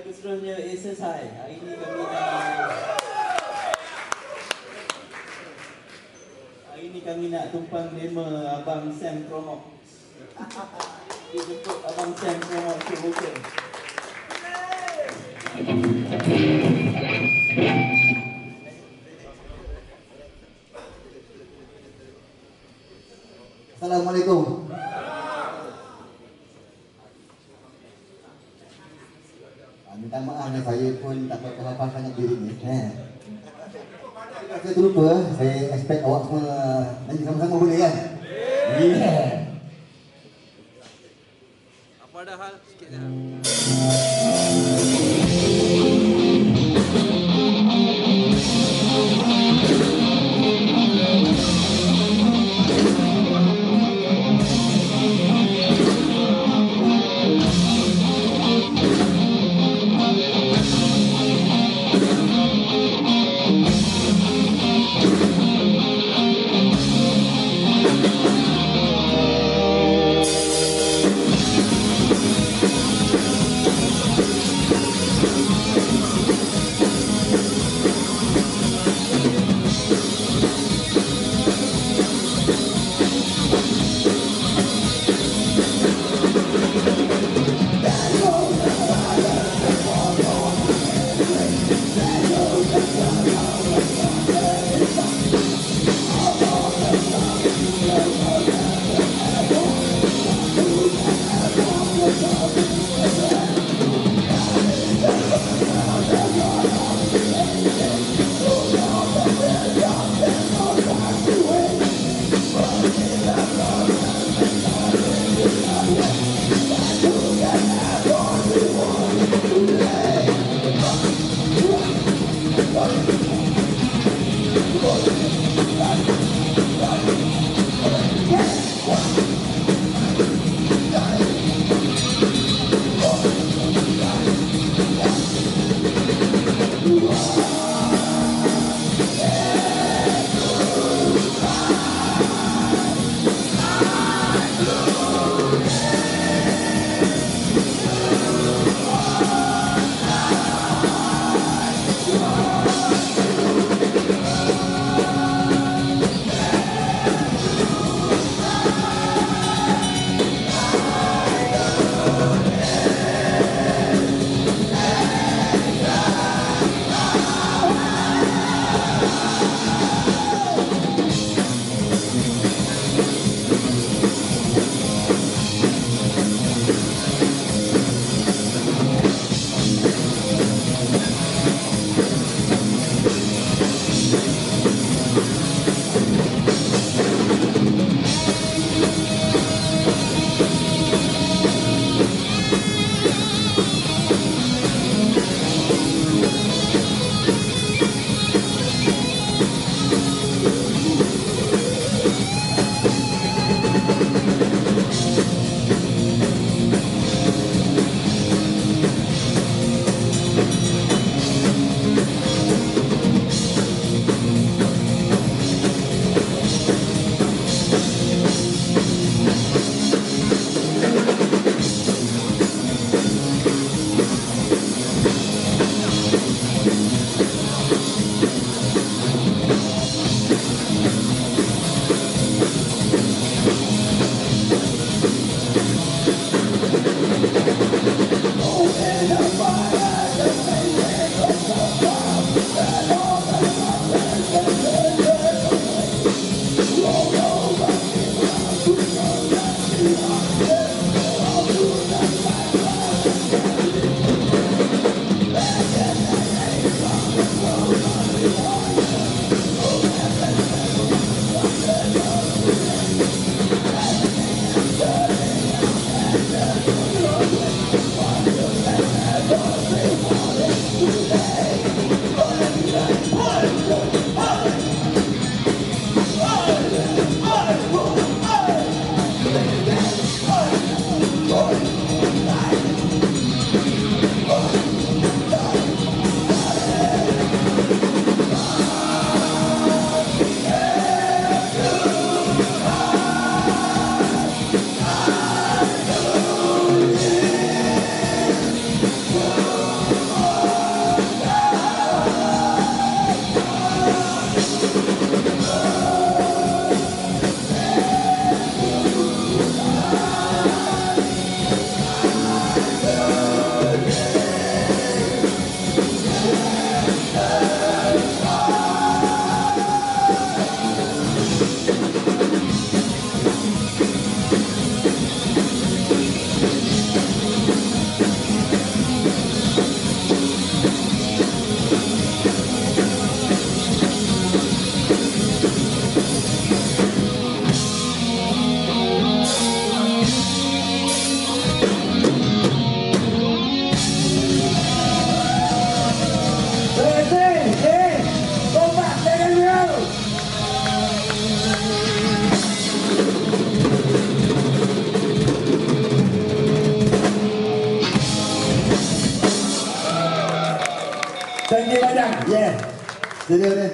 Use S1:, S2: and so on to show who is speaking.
S1: lagu seterusnya Exercise. Hari ini kami nak Hari ini kami nak tumpang demo Abang Sam Kromok. Dijemput Abang Sam Kromok ke vokal.
S2: Assalamualaikum. Minta maaf ni saya pun tak berapa hafal sangat diri ni. Eh. Saya terlupa, saya expect awak semua nyanyi sama-sama boleh kan? Yeah.
S3: Apa ada hal sikit dah.
S2: Música Dile öğren.